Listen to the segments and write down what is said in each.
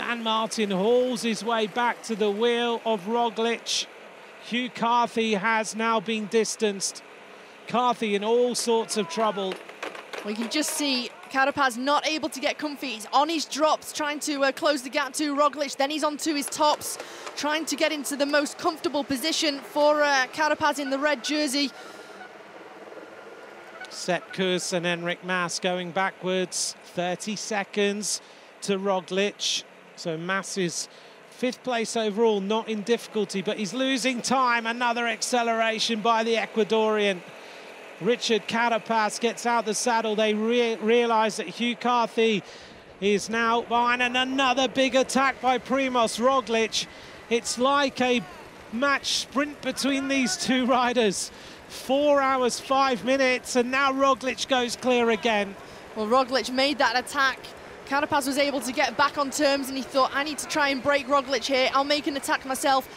Dan Martin hauls his way back to the wheel of Roglic. Hugh Carthy has now been distanced. Carthy in all sorts of trouble. We can just see Carapaz not able to get comfy. He's on his drops, trying to uh, close the gap to Roglic. Then he's onto his tops, trying to get into the most comfortable position for uh, Carapaz in the red jersey. Sepp Kuss and Enric Mas going backwards. 30 seconds to Roglic. So Mas is fifth place overall, not in difficulty, but he's losing time. Another acceleration by the Ecuadorian. Richard Carapaz gets out the saddle. They re realise that Hugh Carthy is now behind, and another big attack by Primoz Roglic. It's like a match sprint between these two riders. Four hours, five minutes, and now Roglic goes clear again. Well, Roglic made that attack. Carapaz was able to get back on terms, and he thought, I need to try and break Roglic here. I'll make an attack myself.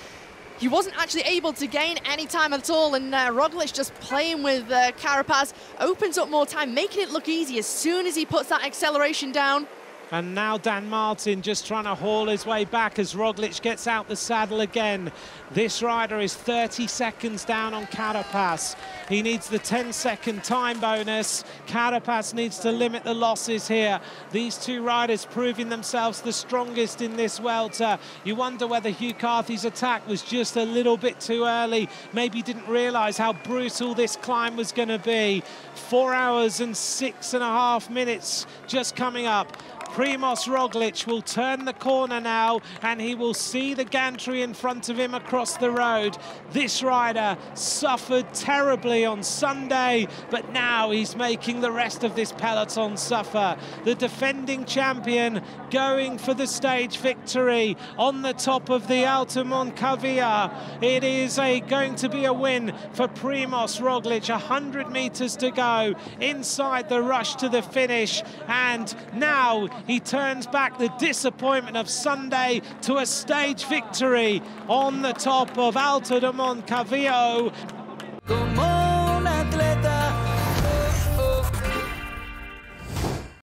He wasn't actually able to gain any time at all, and uh, Roglic just playing with uh, Carapaz opens up more time, making it look easy as soon as he puts that acceleration down. And now Dan Martin just trying to haul his way back as Roglic gets out the saddle again. This rider is 30 seconds down on Carapaz. He needs the 10-second time bonus. Carapaz needs to limit the losses here. These two riders proving themselves the strongest in this welter. You wonder whether Hugh Carthy's attack was just a little bit too early. Maybe didn't realise how brutal this climb was going to be. Four hours and six and a half minutes just coming up. Primoz Roglic will turn the corner now and he will see the gantry in front of him across the road. This rider suffered terribly on Sunday, but now he's making the rest of this peloton suffer. The defending champion going for the stage victory on the top of the Alto Moncalvillo. It is a, going to be a win for Primoz Roglic. 100 metres to go inside the rush to the finish and now he turns back the disappointment of Sunday to a stage victory on the top of Alto de Moncalvillo.